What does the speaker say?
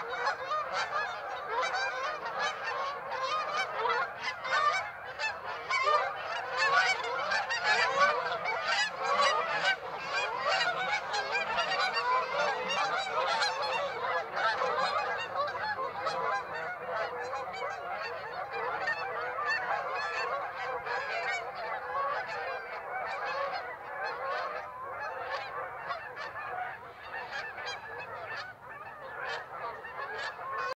Oh, my God.